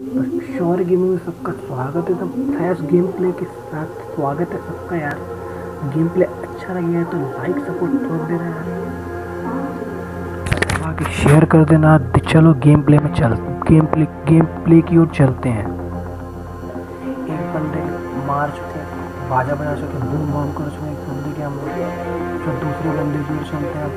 शौर्य gaming में सबका स्वागत है तब फ्रेश गेम प्ले के साथ स्वागत है सबका यार। गेम प्ले अच्छा लगे तो लाइक सपोर्ट ठोक देना यार आगे शेयर कर देना चलो गेम प्ले में चल गेम प्ले गेम प्ले की ओर चलते हैं। एक बंदे मार चुके बाजा बजा चुके बूम बूम कर चुके एक बंदे के हम लोग जो दूसरे बंदे ओर चलते हैं।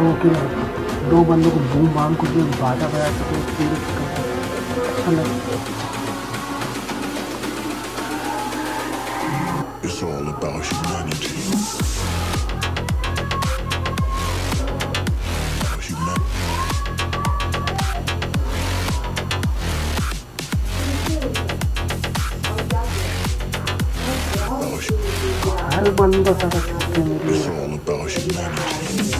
दो किल दो बंदों को बूम बाम को जो बाजा बजा पूरे अच्छा लगा It's all about humanity. It's all about humanity.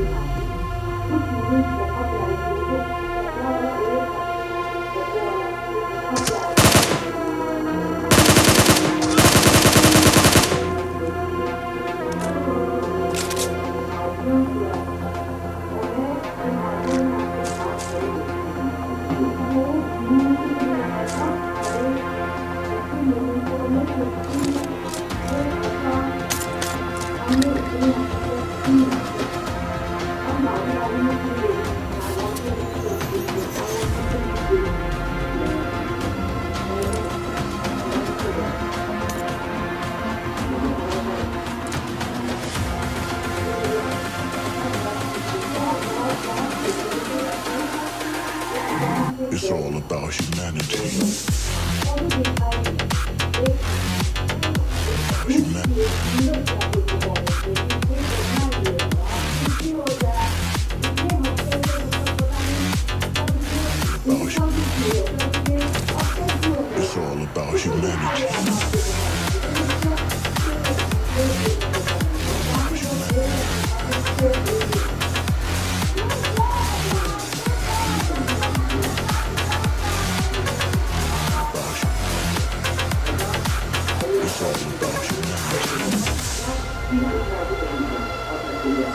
No. किया।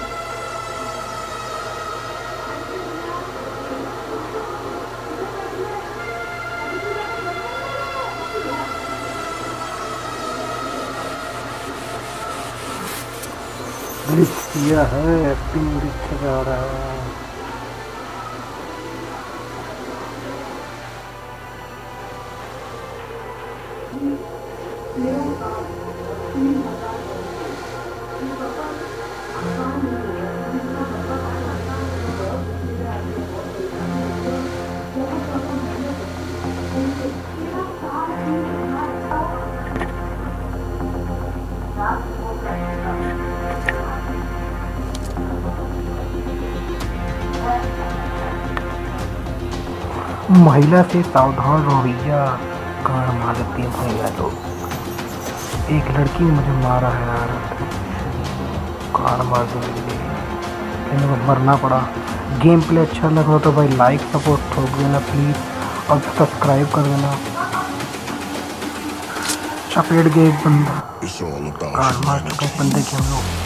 है एक्टिंग अच्छा जा रहा है। महिला से सावधान रवैया कान मार देती है महिला लोग एक लड़की ने मुझे मारा है यार। कान मार दी मेरी लेकिन मुझे मरना पड़ा। गेम प्ले अच्छा लग रहा तो भाई। लाइक सपोर्ट ठोक देना प्लीज़ और सब्सक्राइब कर देना। चपेट गए एक बंदा all मार. चुके बंदे के हम लोग।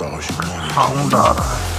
倒下来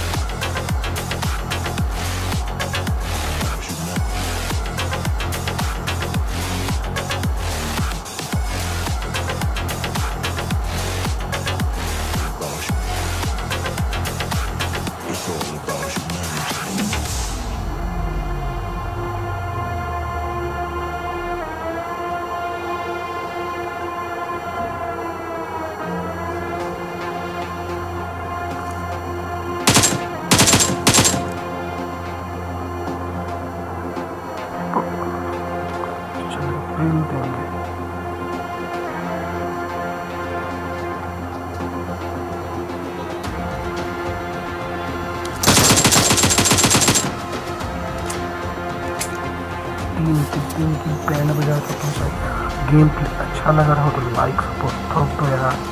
की की के गेम प्ले अच्छा लग रहा हो तो लाइक सपोर्ट थोड़ा दो यार।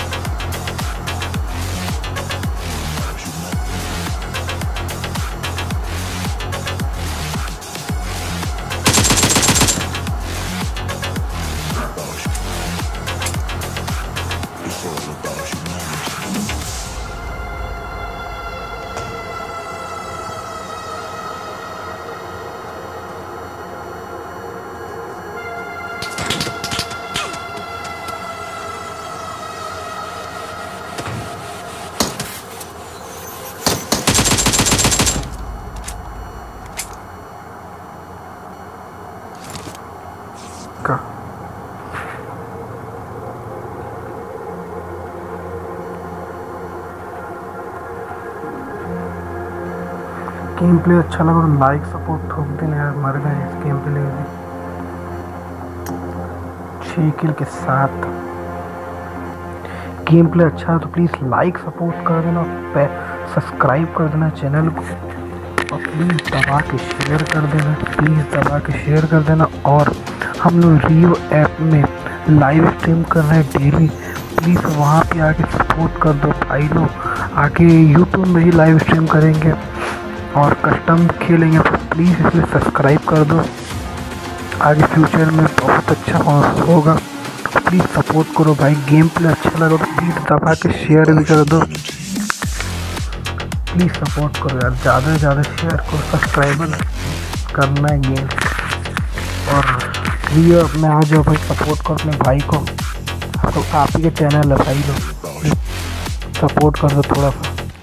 Game play अच्छा लगा तो लाइक सपोर्ट ठोक देना यार, मर गए इस गेम प्ले में छः किल के साथ। गेम प्ले अच्छा है तो प्लीज़ लाइक सपोर्ट कर देना सब्सक्राइब कर देना चैनल को। और प्लीज़ दबा के शेयर कर देना प्लीज़ दबा के शेयर कर देना। और हम लोग रियो ऐप में लाइव स्ट्रीम कर रहे हैं डेली प्लीज़ वहाँ पे आके सपोर्ट कर दो भाई लोग। आके यूट्यूब में ही लाइव स्ट्रीम करेंगे। और कस्टम खेलेंगे तो प्लीज़ इसमें सब्सक्राइब कर दो। आगे फ्यूचर में बहुत अच्छा होगा। प्लीज़ सपोर्ट करो भाई। गेम प्ले अच्छा लगा तो प्लीज़ दबा के शेयर भी कर दो। प्लीज़ सपोर्ट करो यार। ज़्यादा से ज़्यादा शेयर करो। सब्सक्राइबर करना है गेम और रियो में आ जाओ भाई। सपोर्ट करो अपने भाई को। तो आप ही के चैनल है भाई लोग। सपोर्ट कर दो थोड़ा सा।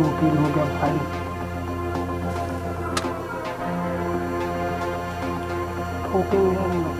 दो वकील हो गया भाई ओके।